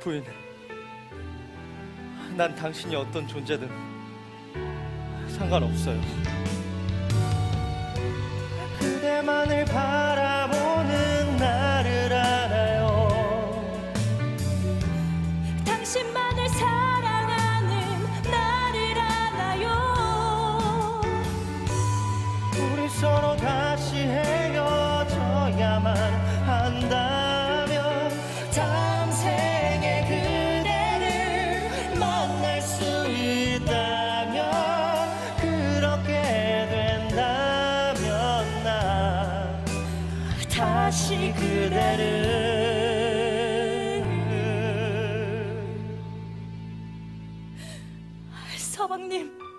부인, 난 당신이 어떤 존재든 상관없어요. 그대만을 바라보는 나를 알아요. 당신만을 사랑하는 나를 알아요 우리 서로 다시 다시 그대를. 서방님.